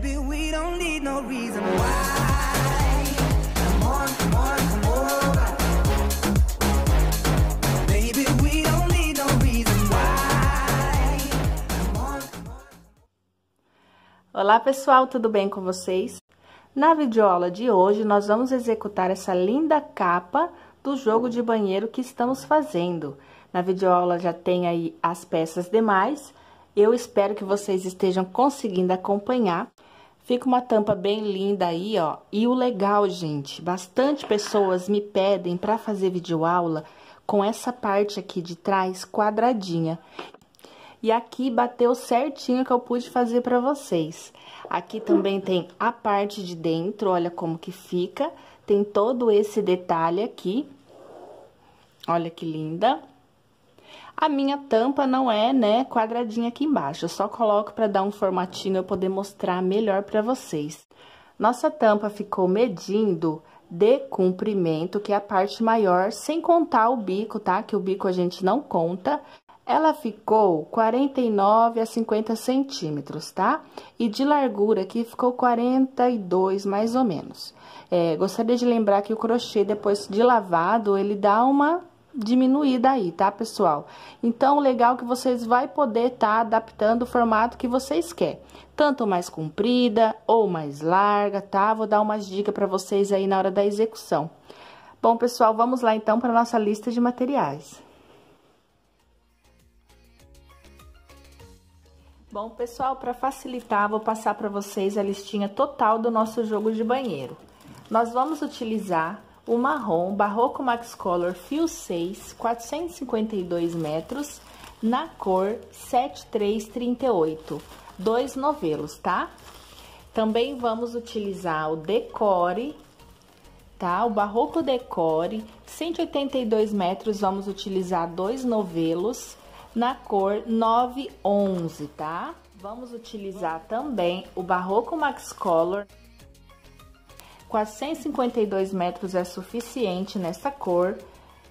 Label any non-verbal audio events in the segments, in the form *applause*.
Baby, we don't need no reason why. Baby, we don't need no reason why. Olá pessoal, tudo bem com vocês? Na videoaula de hoje, nós vamos executar essa linda capa do jogo de banheiro que estamos fazendo. Na videoaula já tem aí as peças demais, eu espero que vocês estejam conseguindo acompanhar. Fica uma tampa bem linda aí, ó. E o legal, gente, bastante pessoas me pedem para fazer videoaula com essa parte aqui de trás quadradinha. E aqui bateu certinho que eu pude fazer para vocês. Aqui também tem a parte de dentro, olha como que fica. Tem todo esse detalhe aqui. Olha que linda. A minha tampa não é, né, quadradinha aqui embaixo. Eu só coloco para dar um formatinho eu poder mostrar melhor para vocês. Nossa tampa ficou medindo de comprimento, que é a parte maior, sem contar o bico, tá? Que o bico a gente não conta. Ela ficou 49 a 50 centímetros, tá? E de largura aqui ficou 42, mais ou menos. É, gostaria de lembrar que o crochê, depois de lavado, ele dá uma diminuída aí, tá, pessoal? Então, legal que vocês vai poder estar tá adaptando o formato que vocês querem. Tanto mais comprida ou mais larga, tá? Vou dar umas dicas para vocês aí na hora da execução. Bom, pessoal, vamos lá então para nossa lista de materiais. Bom, pessoal, para facilitar, vou passar para vocês a listinha total do nosso jogo de banheiro. Nós vamos utilizar o marrom Barroco Max Color Fio 6, 452 metros, na cor 7338, dois novelos, tá? Também vamos utilizar o Decore, tá? O Barroco Decore, 182 metros, vamos utilizar dois novelos, na cor 911, tá? Vamos utilizar também o Barroco Max Color 452 metros é suficiente nessa cor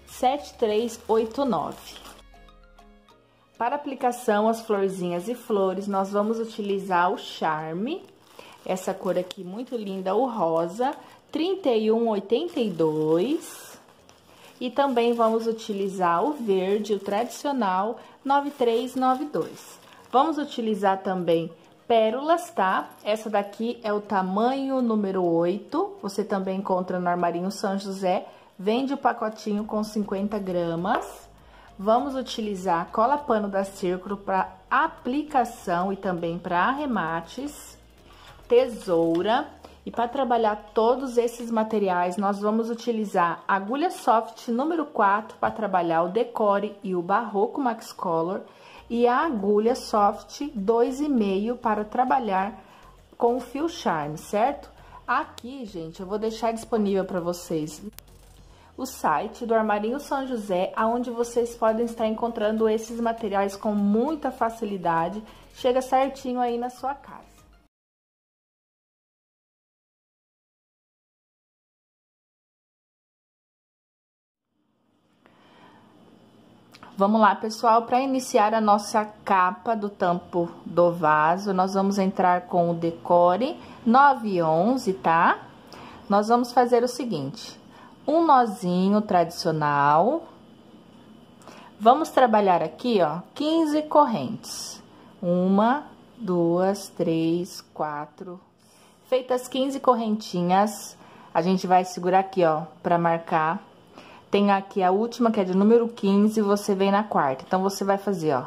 7389. Para aplicação as florzinhas e flores, nós vamos utilizar o Charme, essa cor aqui muito linda, o rosa, 3182. E também vamos utilizar o verde, o tradicional, 9392. Vamos utilizar também pérolas, tá? Essa daqui é o tamanho número 8, você também encontra no armarinho São José, vende o pacotinho com 50 gramas. Vamos utilizar cola pano da Círculo para aplicação e também para arremates, tesoura. E para trabalhar todos esses materiais, nós vamos utilizar agulha soft número 4 para trabalhar o decore e o barroco Max Color e a agulha soft 2,5 para trabalhar com o fio charme, certo? Aqui, gente, eu vou deixar disponível para vocês o site do Armarinho São José, aonde vocês podem estar encontrando esses materiais com muita facilidade, chega certinho aí na sua casa. Vamos lá, pessoal, para iniciar a nossa capa do tampo do vaso, nós vamos entrar com o decore 911, tá? Nós vamos fazer o seguinte, um nozinho tradicional. Vamos trabalhar aqui, ó, 15 correntes. Uma, duas, três, quatro. Feitas 15 correntinhas, a gente vai segurar aqui, ó, para marcar tem aqui a última, que é de número 15, e você vem na quarta. Então, você vai fazer, ó,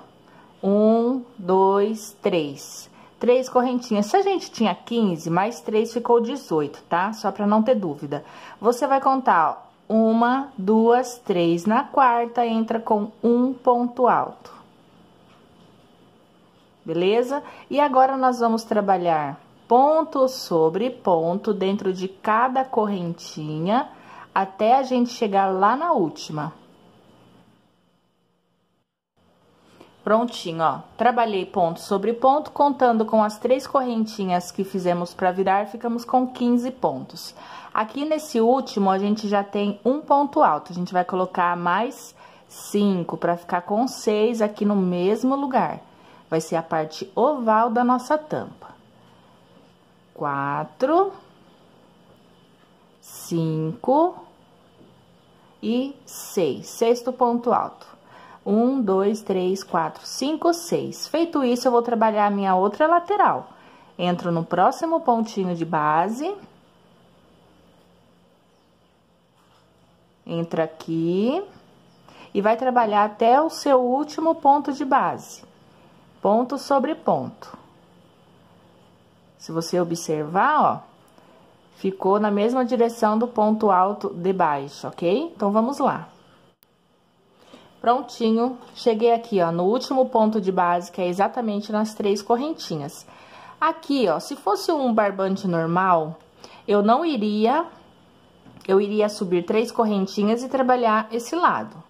um, dois, três. Três correntinhas. Se a gente tinha 15, mais três ficou 18, tá? Só pra não ter dúvida. Você vai contar, ó, uma, duas, três. Na quarta, entra com um ponto alto. Beleza? E agora, nós vamos trabalhar ponto sobre ponto dentro de cada correntinha até a gente chegar lá na última. Prontinho, ó. Trabalhei ponto sobre ponto, contando com as três correntinhas que fizemos para virar, ficamos com 15 pontos. Aqui nesse último, a gente já tem um ponto alto, a gente vai colocar mais cinco para ficar com seis aqui no mesmo lugar. Vai ser a parte oval da nossa tampa. quatro, cinco e seis. Sexto ponto alto. Um, dois, três, quatro, cinco, seis. Feito isso, eu vou trabalhar a minha outra lateral. Entro no próximo pontinho de base. Entra aqui. E vai trabalhar até o seu último ponto de base. Ponto sobre ponto. Se você observar, ó, ficou na mesma direção do ponto alto de baixo, ok? Então, vamos lá. Prontinho, cheguei aqui, ó, no último ponto de base, que é exatamente nas três correntinhas. Aqui, ó, se fosse um barbante normal, eu não iria, eu iria subir três correntinhas e trabalhar esse lado.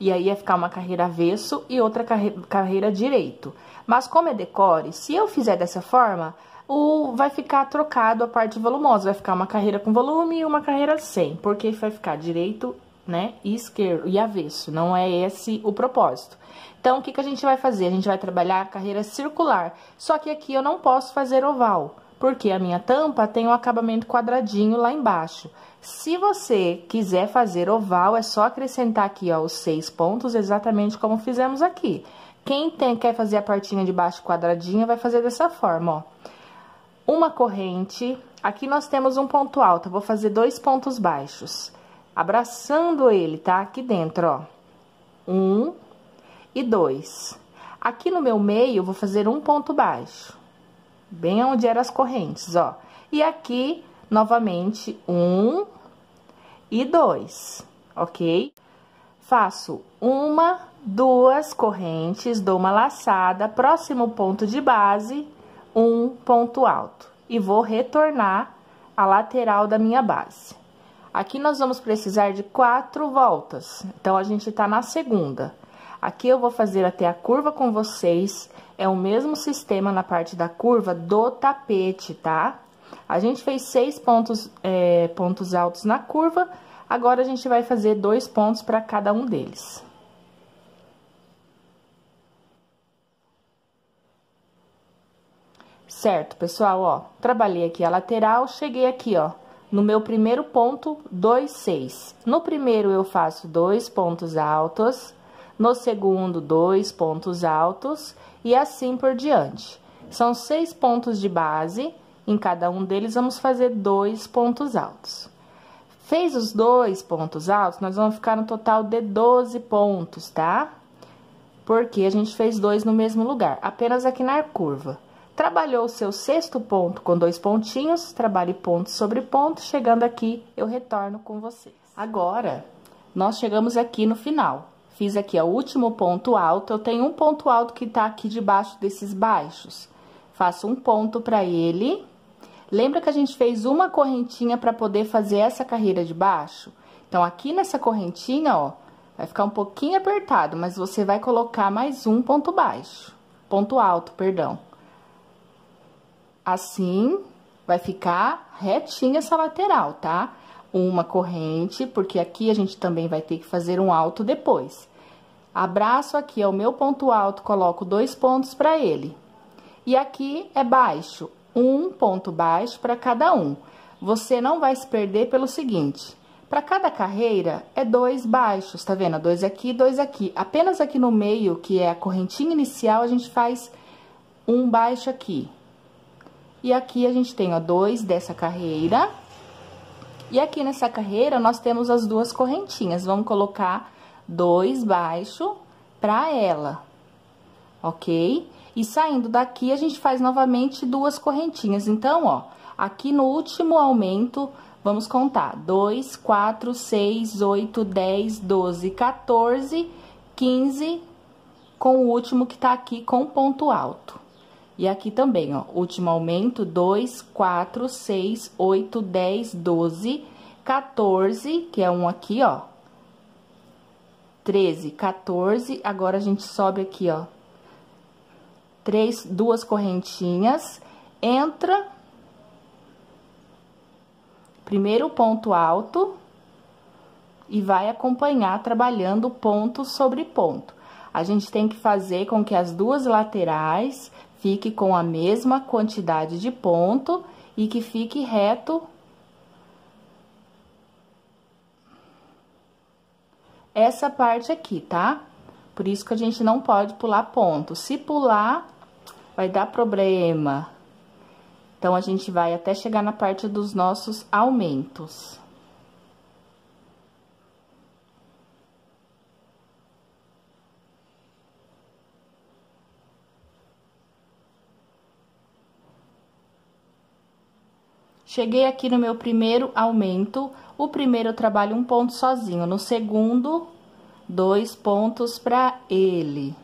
E aí ia ficar uma carreira avesso e outra carre carreira direito. Mas como é decore, se eu fizer dessa forma, o, vai ficar trocado a parte volumosa, vai ficar uma carreira com volume e uma carreira sem, porque vai ficar direito, né, e esquerdo, e avesso, não é esse o propósito. Então, o que, que a gente vai fazer? A gente vai trabalhar a carreira circular, só que aqui eu não posso fazer oval, porque a minha tampa tem um acabamento quadradinho lá embaixo. Se você quiser fazer oval, é só acrescentar aqui, ó, os seis pontos, exatamente como fizemos aqui. Quem tem, quer fazer a partinha de baixo quadradinha, vai fazer dessa forma, ó uma corrente. Aqui nós temos um ponto alto, eu vou fazer dois pontos baixos. Abraçando ele, tá? Aqui dentro, ó. Um e dois. Aqui no meu meio, eu vou fazer um ponto baixo. Bem onde eram as correntes, ó. E aqui, novamente, um e dois, ok? Faço uma, duas correntes, dou uma laçada, próximo ponto de base um ponto alto e vou retornar a lateral da minha base. Aqui nós vamos precisar de quatro voltas, então a gente tá na segunda. Aqui eu vou fazer até a curva com vocês, é o mesmo sistema na parte da curva do tapete, tá? A gente fez seis pontos, é, pontos altos na curva, agora a gente vai fazer dois pontos para cada um deles. Certo, pessoal, ó, trabalhei aqui a lateral, cheguei aqui, ó, no meu primeiro ponto, dois, seis. No primeiro, eu faço dois pontos altos, no segundo, dois pontos altos, e assim por diante. São seis pontos de base, em cada um deles, vamos fazer dois pontos altos. Fez os dois pontos altos, nós vamos ficar no total de 12 pontos, tá? Porque a gente fez dois no mesmo lugar, apenas aqui na curva. Trabalhou o seu sexto ponto com dois pontinhos, trabalhe ponto sobre ponto, chegando aqui, eu retorno com vocês. Agora, nós chegamos aqui no final. Fiz aqui o último ponto alto, eu tenho um ponto alto que tá aqui debaixo desses baixos. Faço um ponto para ele. Lembra que a gente fez uma correntinha para poder fazer essa carreira de baixo? Então, aqui nessa correntinha, ó, vai ficar um pouquinho apertado, mas você vai colocar mais um ponto baixo. Ponto alto, perdão. Assim, vai ficar retinha essa lateral, tá? Uma corrente, porque aqui a gente também vai ter que fazer um alto depois. Abraço aqui é o meu ponto alto, coloco dois pontos para ele. E aqui é baixo, um ponto baixo para cada um. Você não vai se perder pelo seguinte, para cada carreira é dois baixos, tá vendo? Dois aqui, dois aqui. Apenas aqui no meio, que é a correntinha inicial, a gente faz um baixo aqui, e aqui a gente tem, ó, dois dessa carreira. E aqui nessa carreira, nós temos as duas correntinhas. Vamos colocar dois baixo pra ela, ok? E saindo daqui, a gente faz novamente duas correntinhas. Então, ó, aqui no último aumento, vamos contar. Dois, quatro, seis, oito, dez, doze, 14, 15, com o último que tá aqui com ponto alto. E aqui também, ó, último aumento, 2, 4, 6, 8, 10, 12, 14, que é um aqui, ó. 13, 14, agora a gente sobe aqui, ó. Três, duas correntinhas, entra. Primeiro ponto alto e vai acompanhar trabalhando ponto sobre ponto. A gente tem que fazer com que as duas laterais fique com a mesma quantidade de ponto e que fique reto essa parte aqui, tá? Por isso que a gente não pode pular ponto. Se pular, vai dar problema. Então, a gente vai até chegar na parte dos nossos aumentos. Cheguei aqui no meu primeiro aumento, o primeiro eu trabalho um ponto sozinho, no segundo, dois pontos para ele.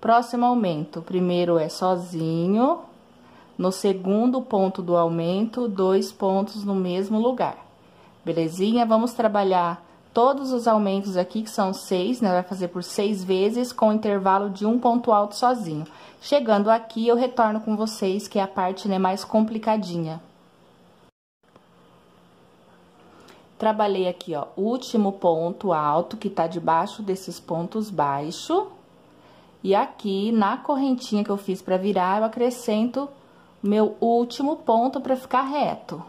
Próximo aumento, primeiro é sozinho, no segundo ponto do aumento, dois pontos no mesmo lugar. Belezinha? Vamos trabalhar todos os aumentos aqui, que são seis, né? Vai fazer por seis vezes, com intervalo de um ponto alto sozinho. Chegando aqui, eu retorno com vocês, que é a parte, né, mais complicadinha. Trabalhei aqui, ó, último ponto alto que tá debaixo desses pontos baixos. E aqui, na correntinha que eu fiz pra virar, eu acrescento meu último ponto pra ficar reto.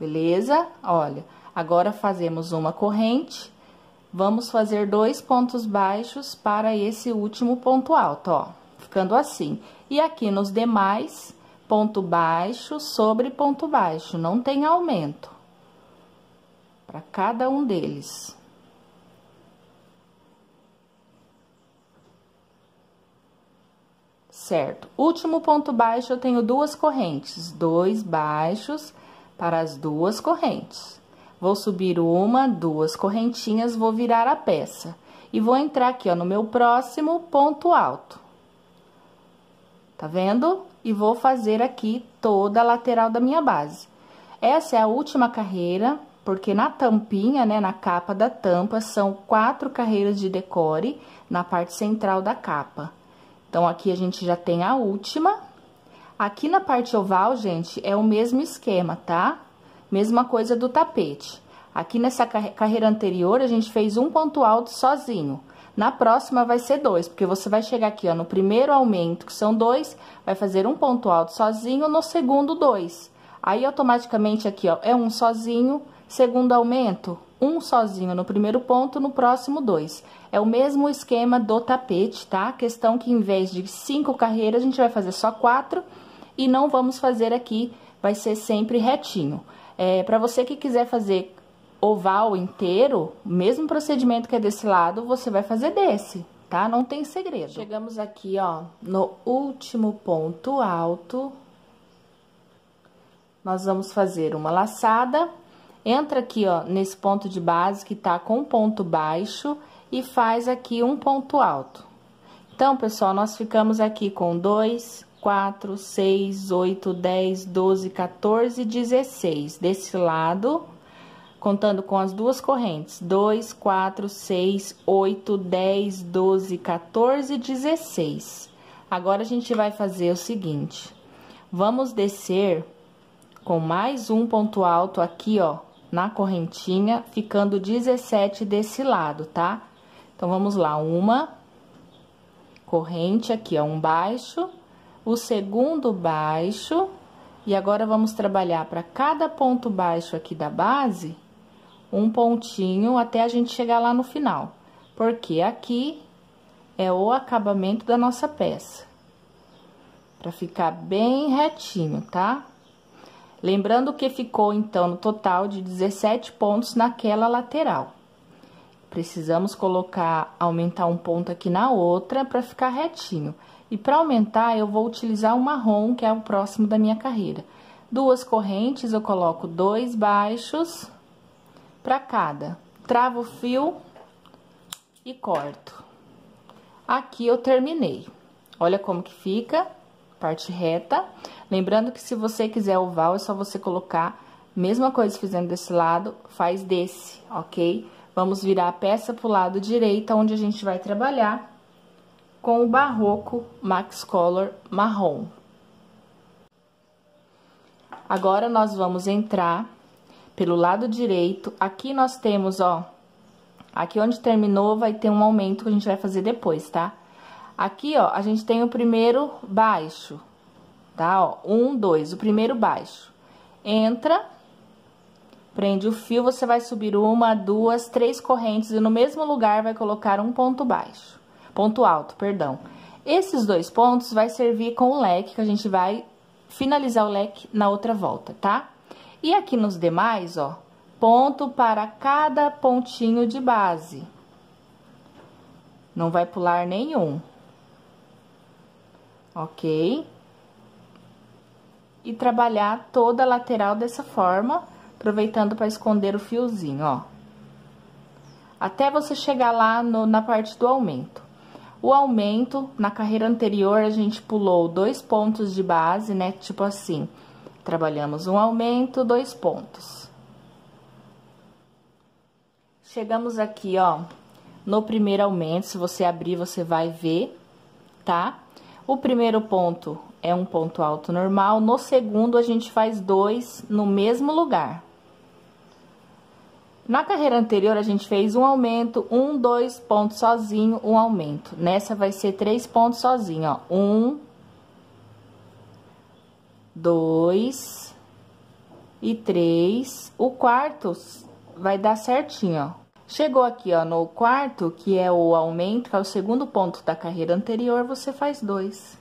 Beleza? Olha, agora fazemos uma corrente, vamos fazer dois pontos baixos para esse último ponto alto, ó, ficando assim. E aqui nos demais, ponto baixo sobre ponto baixo, não tem aumento para cada um deles. Certo. Último ponto baixo, eu tenho duas correntes, dois baixos para as duas correntes. Vou subir uma, duas correntinhas, vou virar a peça. E vou entrar aqui, ó, no meu próximo ponto alto. Tá vendo? E vou fazer aqui toda a lateral da minha base. Essa é a última carreira, porque na tampinha, né, na capa da tampa, são quatro carreiras de decore na parte central da capa. Então, aqui a gente já tem a última. Aqui na parte oval, gente, é o mesmo esquema, tá? Mesma coisa do tapete. Aqui nessa carreira anterior, a gente fez um ponto alto sozinho. Na próxima vai ser dois, porque você vai chegar aqui, ó, no primeiro aumento, que são dois, vai fazer um ponto alto sozinho, no segundo, dois. Aí, automaticamente, aqui, ó, é um sozinho, Segundo aumento, um sozinho no primeiro ponto, no próximo dois. É o mesmo esquema do tapete, tá? Questão que em vez de cinco carreiras, a gente vai fazer só quatro e não vamos fazer aqui, vai ser sempre retinho. É, para você que quiser fazer oval inteiro, mesmo procedimento que é desse lado, você vai fazer desse, tá? Não tem segredo. Chegamos aqui, ó, no último ponto alto. Nós vamos fazer uma laçada Entra aqui, ó, nesse ponto de base que tá com ponto baixo e faz aqui um ponto alto. Então, pessoal, nós ficamos aqui com 2, 4, 6, 8, 10, 12, 14, 16. Desse lado, contando com as duas correntes, 2, 4, 6, 8, 10, 12, 14, 16. Agora, a gente vai fazer o seguinte, vamos descer com mais um ponto alto aqui, ó, na correntinha, ficando 17 desse lado, tá? Então, vamos lá, uma corrente aqui, ó, um baixo, o segundo baixo, e agora vamos trabalhar para cada ponto baixo aqui da base, um pontinho até a gente chegar lá no final. Porque aqui é o acabamento da nossa peça. Pra ficar bem retinho, tá? Lembrando que ficou, então, no total de 17 pontos naquela lateral. Precisamos colocar, aumentar um ponto aqui na outra para ficar retinho. E para aumentar, eu vou utilizar o marrom, que é o próximo da minha carreira. Duas correntes, eu coloco dois baixos para cada. Travo o fio e corto. Aqui eu terminei. Olha como que fica, parte reta. Lembrando que se você quiser oval, é só você colocar, mesma coisa fazendo desse lado, faz desse, ok? Vamos virar a peça pro lado direito, onde a gente vai trabalhar com o Barroco Max Color marrom. Agora, nós vamos entrar pelo lado direito. Aqui nós temos, ó, aqui onde terminou vai ter um aumento que a gente vai fazer depois, tá? Aqui, ó, a gente tem o primeiro baixo, tá? Ó, um, dois, o primeiro baixo. Entra, prende o fio, você vai subir uma, duas, três correntes e no mesmo lugar vai colocar um ponto baixo, ponto alto, perdão. Esses dois pontos vai servir com o leque que a gente vai finalizar o leque na outra volta, tá? E aqui nos demais, ó, ponto para cada pontinho de base. Não vai pular nenhum. Ok? E trabalhar toda a lateral dessa forma, aproveitando para esconder o fiozinho, ó. Até você chegar lá no, na parte do aumento. O aumento, na carreira anterior, a gente pulou dois pontos de base, né? Tipo assim, trabalhamos um aumento, dois pontos. Chegamos aqui, ó, no primeiro aumento, se você abrir, você vai ver, tá? O primeiro ponto é um ponto alto normal, no segundo a gente faz dois no mesmo lugar. Na carreira anterior, a gente fez um aumento, um, dois pontos sozinho, um aumento. Nessa vai ser três pontos sozinho, ó. Um, dois e três. O quarto vai dar certinho, ó. Chegou aqui, ó, no quarto, que é o aumento, que é o segundo ponto da carreira anterior, você faz dois.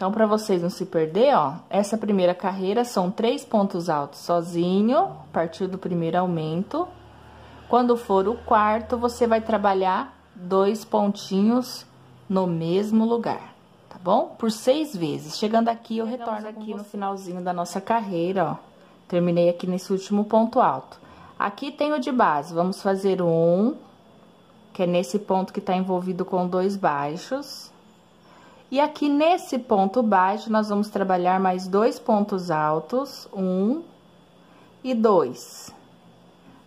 Então, para vocês não se perder, ó, essa primeira carreira são três pontos altos sozinho, a partir do primeiro aumento. Quando for o quarto, você vai trabalhar dois pontinhos no mesmo lugar, tá bom? Por seis vezes. Chegando aqui, eu retorno aqui no finalzinho da nossa carreira, ó. Terminei aqui nesse último ponto alto. Aqui tem o de base, vamos fazer um, que é nesse ponto que tá envolvido com dois baixos. E aqui nesse ponto baixo, nós vamos trabalhar mais dois pontos altos, um e dois.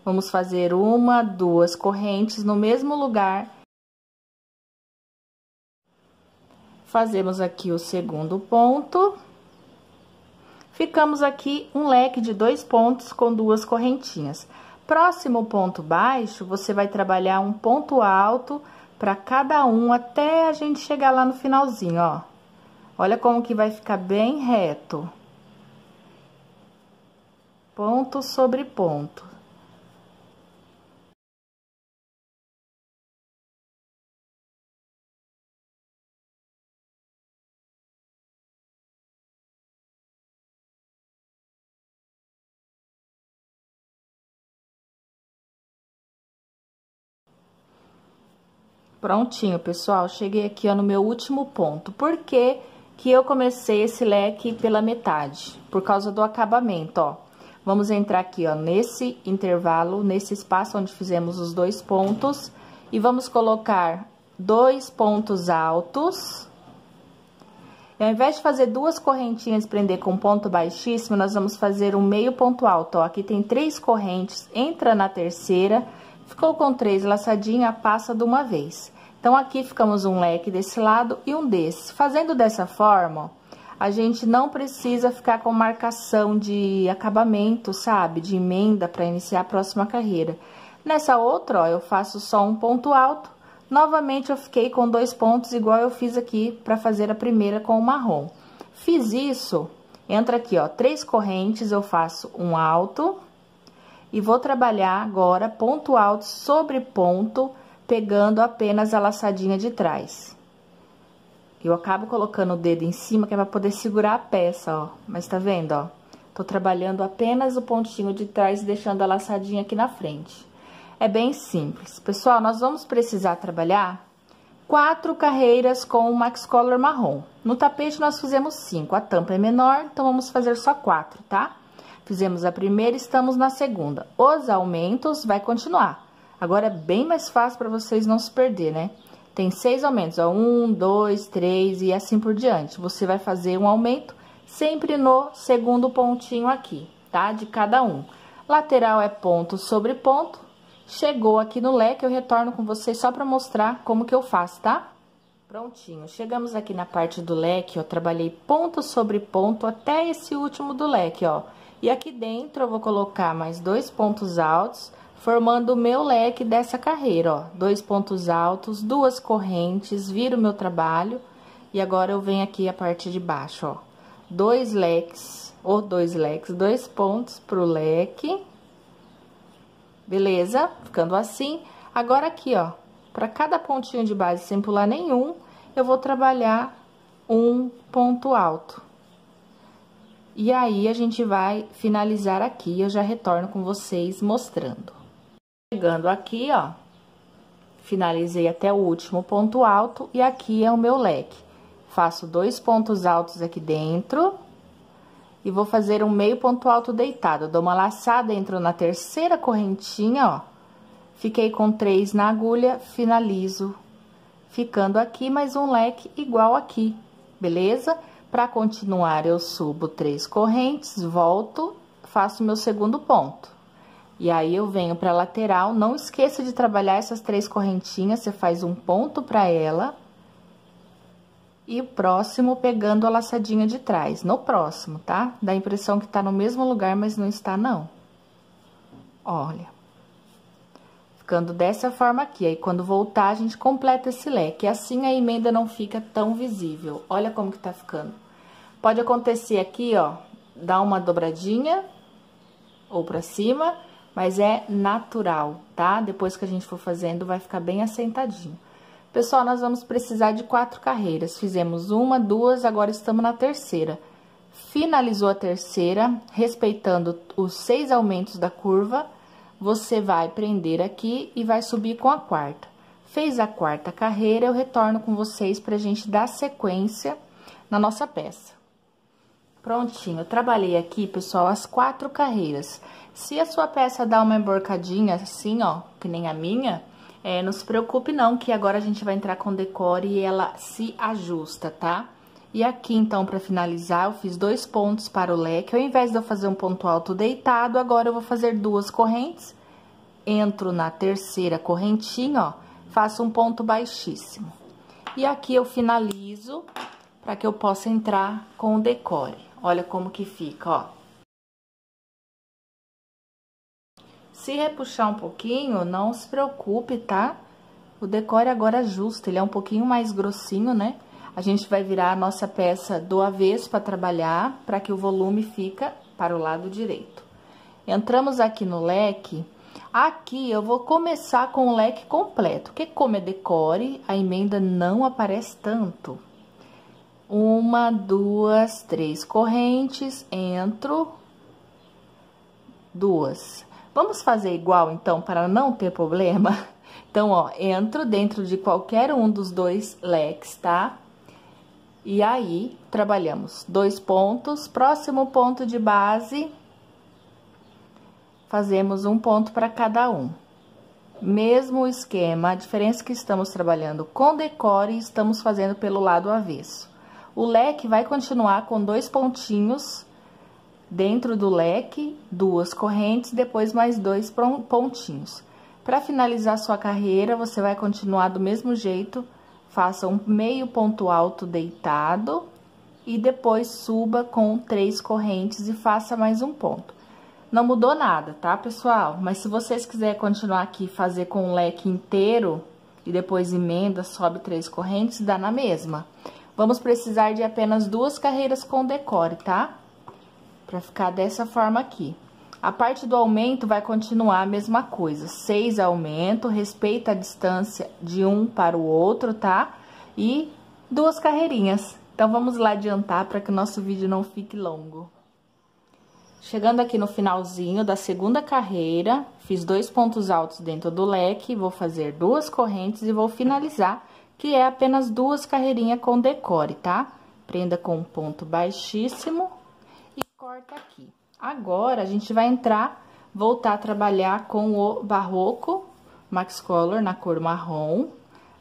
Vamos fazer uma, duas correntes no mesmo lugar. Fazemos aqui o segundo ponto. Ficamos aqui um leque de dois pontos com duas correntinhas. Próximo ponto baixo, você vai trabalhar um ponto alto para cada um até a gente chegar lá no finalzinho, ó. Olha como que vai ficar bem reto. Ponto sobre ponto. Prontinho, pessoal. Cheguei aqui, ó, no meu último ponto. Por que que eu comecei esse leque pela metade? Por causa do acabamento, ó. Vamos entrar aqui, ó, nesse intervalo, nesse espaço onde fizemos os dois pontos. E vamos colocar dois pontos altos. E ao invés de fazer duas correntinhas prender com ponto baixíssimo, nós vamos fazer um meio ponto alto, ó. Aqui tem três correntes, entra na terceira, ficou com três laçadinha, passa de uma vez. Então, aqui ficamos um leque desse lado e um desse. Fazendo dessa forma, a gente não precisa ficar com marcação de acabamento, sabe? De emenda para iniciar a próxima carreira. Nessa outra, ó, eu faço só um ponto alto. Novamente, eu fiquei com dois pontos, igual eu fiz aqui para fazer a primeira com o marrom. Fiz isso, entra aqui, ó, três correntes, eu faço um alto. E vou trabalhar agora ponto alto sobre ponto, pegando apenas a laçadinha de trás. Eu acabo colocando o dedo em cima, que é pra poder segurar a peça, ó. Mas tá vendo, ó? Tô trabalhando apenas o pontinho de trás, deixando a laçadinha aqui na frente. É bem simples. Pessoal, nós vamos precisar trabalhar quatro carreiras com o Max Color marrom. No tapete, nós fizemos cinco. A tampa é menor, então vamos fazer só quatro, tá? Fizemos a primeira, estamos na segunda. Os aumentos vai continuar. Agora, é bem mais fácil para vocês não se perder, né? Tem seis aumentos, ó, um, dois, três e assim por diante. Você vai fazer um aumento sempre no segundo pontinho aqui, tá? De cada um. Lateral é ponto sobre ponto. Chegou aqui no leque, eu retorno com vocês só para mostrar como que eu faço, tá? Prontinho, chegamos aqui na parte do leque, ó, trabalhei ponto sobre ponto até esse último do leque, ó. E aqui dentro eu vou colocar mais dois pontos altos, formando o meu leque dessa carreira, ó. Dois pontos altos, duas correntes, viro meu trabalho E agora eu venho aqui a parte de baixo, ó. Dois leques, ou dois leques, dois pontos pro leque. Beleza? Ficando assim. Agora aqui, ó, para cada pontinho de base sem pular nenhum, eu vou trabalhar um ponto alto. E aí, a gente vai finalizar aqui, eu já retorno com vocês mostrando. Chegando aqui, ó, finalizei até o último ponto alto e aqui é o meu leque. Faço dois pontos altos aqui dentro e vou fazer um meio ponto alto deitado. Dou uma laçada, entro na terceira correntinha, ó. Fiquei com três na agulha, finalizo, ficando aqui mais um leque igual aqui, beleza? Para continuar, eu subo três correntes, volto, faço meu segundo ponto. E aí, eu venho pra lateral, não esqueça de trabalhar essas três correntinhas, você faz um ponto pra ela. E o próximo pegando a laçadinha de trás, no próximo, tá? Dá a impressão que tá no mesmo lugar, mas não está, não. Olha. Ficando dessa forma aqui, aí quando voltar, a gente completa esse leque. Assim, a emenda não fica tão visível. Olha como que tá ficando. Pode acontecer aqui, ó, dar uma dobradinha ou pra cima, mas é natural, tá? Depois que a gente for fazendo, vai ficar bem assentadinho. Pessoal, nós vamos precisar de quatro carreiras. Fizemos uma, duas, agora estamos na terceira. Finalizou a terceira, respeitando os seis aumentos da curva, você vai prender aqui e vai subir com a quarta. Fez a quarta carreira, eu retorno com vocês pra gente dar sequência na nossa peça. Prontinho, eu trabalhei aqui, pessoal, as quatro carreiras. Se a sua peça dá uma emborcadinha assim, ó, que nem a minha, é, não se preocupe não, que agora a gente vai entrar com decore e ela se ajusta, tá? E aqui, então, pra finalizar, eu fiz dois pontos para o leque. Ao invés de eu fazer um ponto alto deitado, agora eu vou fazer duas correntes. Entro na terceira correntinha, ó, faço um ponto baixíssimo. E aqui eu finalizo para que eu possa entrar com o decore. Olha como que fica, ó. Se repuxar um pouquinho, não se preocupe, tá? O decore agora ajusta, ele é um pouquinho mais grossinho, né? A gente vai virar a nossa peça do avesso para trabalhar, para que o volume fica para o lado direito. Entramos aqui no leque, aqui eu vou começar com o leque completo, porque como é decore, a emenda não aparece tanto uma, duas, três correntes, entro, duas. Vamos fazer igual, então, para não ter problema? *laughs* Então, ó, entro dentro de qualquer um dos dois leques, tá? E aí, trabalhamos dois pontos, próximo ponto de base, fazemos um ponto para cada um. Mesmo esquema, a diferença é que estamos trabalhando com decore e estamos fazendo pelo lado avesso. O leque vai continuar com dois pontinhos dentro do leque, duas correntes, depois mais dois pontinhos. Para finalizar sua carreira, você vai continuar do mesmo jeito, faça um meio ponto alto deitado e depois suba com três correntes e faça mais um ponto. Não mudou nada, tá, pessoal? Mas se vocês quiserem continuar aqui fazer com o leque inteiro e depois emenda, sobe três correntes, dá na mesma. Vamos precisar de apenas duas carreiras com decore, tá? Pra ficar dessa forma aqui. A parte do aumento vai continuar a mesma coisa. Seis aumento, respeita a distância de um para o outro, tá? E duas carreirinhas. Então, vamos lá adiantar para que o nosso vídeo não fique longo. Chegando aqui no finalzinho da segunda carreira, fiz dois pontos altos dentro do leque, vou fazer duas correntes e vou finalizar que é apenas duas carreirinhas com decore, tá? Prenda com um ponto baixíssimo corta aqui. Agora, a gente vai entrar, voltar a trabalhar com o barroco Max Color na cor marrom.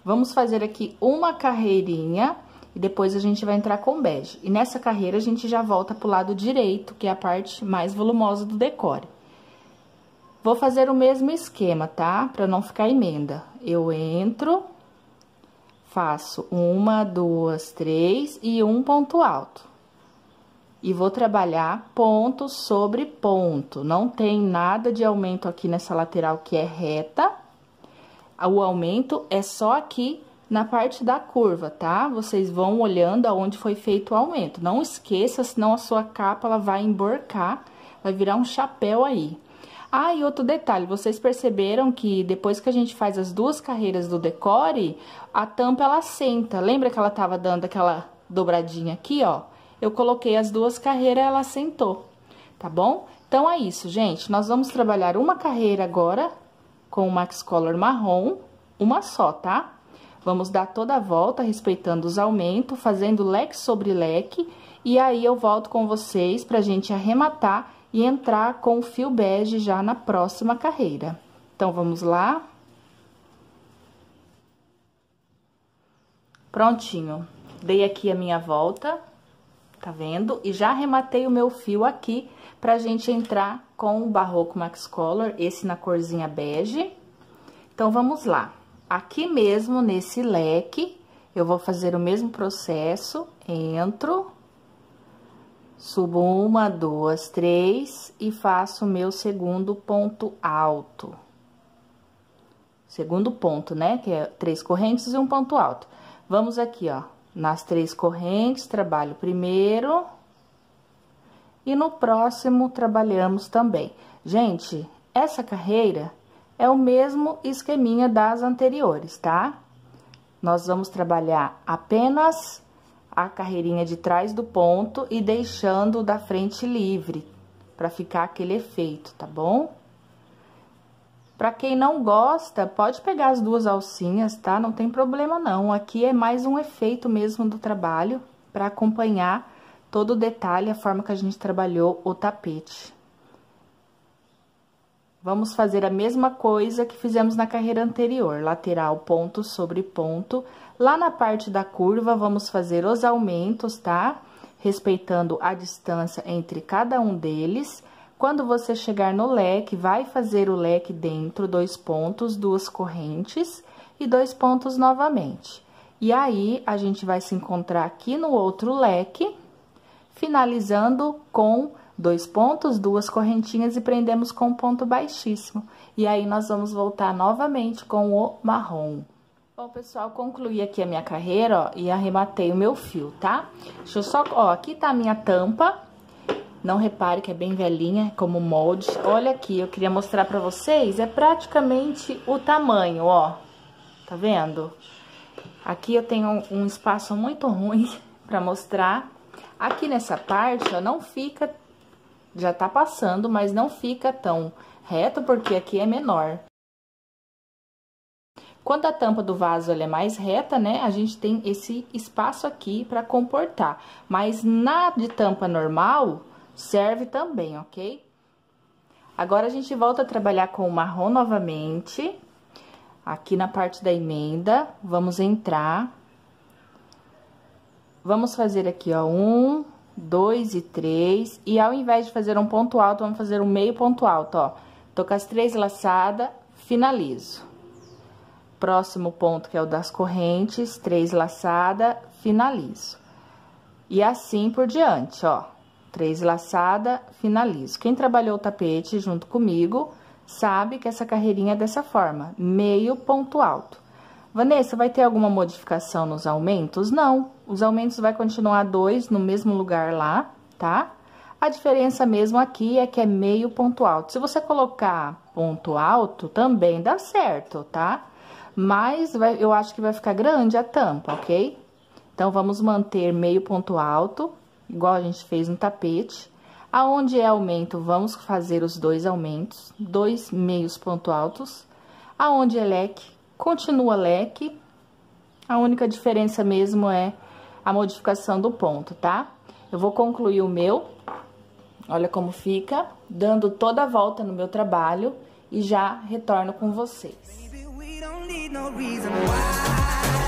Vamos fazer aqui uma carreirinha e depois a gente vai entrar com bege. E nessa carreira, a gente já volta pro lado direito, que é a parte mais volumosa do decore. Vou fazer o mesmo esquema, tá? Pra não ficar emenda. Eu entro, faço uma, duas, três e um ponto alto. E vou trabalhar ponto sobre ponto. Não tem nada de aumento aqui nessa lateral que é reta. O aumento é só aqui na parte da curva, tá? Vocês vão olhando aonde foi feito o aumento. Não esqueça, senão a sua capa ela vai emborcar, vai virar um chapéu aí. Ah, e outro detalhe, vocês perceberam que depois que a gente faz as duas carreiras do decore, a tampa ela senta. Lembra que ela tava dando aquela dobradinha aqui, ó? Eu coloquei as duas carreiras, ela sentou, tá bom? Então, é isso, gente. Nós vamos trabalhar uma carreira agora com o Max Color marrom, uma só, tá? Vamos dar toda a volta, respeitando os aumentos, fazendo leque sobre leque, e aí eu volto com vocês pra gente arrematar e entrar com o fio bege já na próxima carreira. Então, vamos lá. Prontinho. Dei aqui a minha volta, tá vendo? E já arrematei o meu fio aqui pra gente entrar com o Barroco Max Color, esse na corzinha bege. Então, vamos lá. Aqui mesmo, nesse leque, eu vou fazer o mesmo processo, entro Subo uma, duas, três e faço o meu segundo ponto alto. Segundo ponto, né? Que é três correntes e um ponto alto. Vamos aqui, ó, nas três correntes, trabalho primeiro. E no próximo, trabalhamos também. Gente, essa carreira é o mesmo esqueminha das anteriores, tá? Nós vamos trabalhar apenas a carreirinha de trás do ponto e deixando da frente livre, para ficar aquele efeito, tá bom? Para quem não gosta, pode pegar as duas alcinhas, tá? Não tem problema não. Aqui é mais um efeito mesmo do trabalho, para acompanhar todo o detalhe, a forma que a gente trabalhou o tapete. Vamos fazer a mesma coisa que fizemos na carreira anterior, lateral ponto sobre ponto, Lá na parte da curva, vamos fazer os aumentos, tá? Respeitando a distância entre cada um deles. Quando você chegar no leque, vai fazer o leque dentro, dois pontos, duas correntes e dois pontos novamente. E aí, a gente vai se encontrar aqui no outro leque, finalizando com dois pontos, duas correntinhas e prendemos com um ponto baixíssimo. E aí, nós vamos voltar novamente com o marrom. Bom, pessoal, concluí aqui a minha carreira, ó, e arrematei o meu fio, tá? Deixa eu só, ó, aqui tá a minha tampa. Não repare que é bem velhinha, como molde. Olha aqui, eu queria mostrar pra vocês, é praticamente o tamanho, ó. Tá vendo? Aqui eu tenho um, espaço muito ruim *laughs* pra mostrar. Aqui nessa parte, ó, não fica... Já tá passando, mas não fica tão reto, porque aqui é menor. Quando a tampa do vaso é mais reta, né, a gente tem esse espaço aqui para comportar. Mas na de tampa normal, serve também, ok? Agora, a gente volta a trabalhar com o marrom novamente. Aqui na parte da emenda, vamos entrar. Vamos fazer aqui, ó, um, dois e três. E ao invés de fazer um ponto alto, vamos fazer um meio ponto alto, ó. Tô com as três laçadas, finalizo próximo ponto, que é o das correntes, três laçada, finalizo. E assim por diante, ó. Três laçada, finalizo. Quem trabalhou o tapete junto comigo, sabe que essa carreirinha é dessa forma, meio ponto alto. Vanessa, vai ter alguma modificação nos aumentos? Não, os aumentos vai continuar dois no mesmo lugar lá, tá? A diferença mesmo aqui é que é meio ponto alto. Se você colocar ponto alto, também dá certo, tá? mas vai, eu acho que vai ficar grande a tampa, ok? Então, vamos manter meio ponto alto, igual a gente fez no tapete. Aonde é aumento, vamos fazer os dois aumentos, dois meios ponto altos. Aonde é leque, continua leque. A única diferença mesmo é a modificação do ponto, tá? Eu vou concluir o meu, olha como fica, dando toda a volta no meu trabalho e já retorno com vocês. why